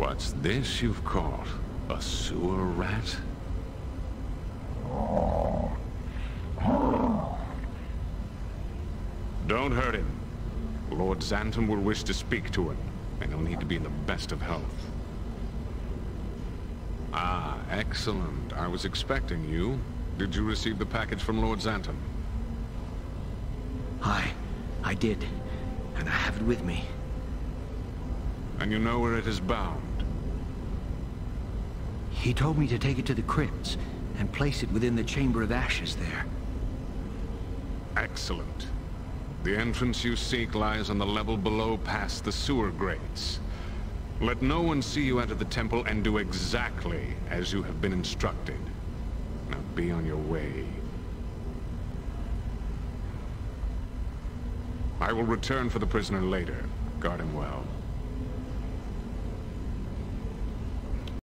What's this you've caught? A sewer rat? Don't hurt him. Lord Xantam will wish to speak to him, and he'll need to be in the best of health. Ah, excellent. I was expecting you. Did you receive the package from Lord Xantam? I... I did. And I have it with me. And you know where it is bound? He told me to take it to the crypts and place it within the Chamber of Ashes there. Excellent. The entrance you seek lies on the level below past the sewer grates. Let no one see you enter the temple and do exactly as you have been instructed. Now be on your way. I will return for the prisoner later. Guard him well.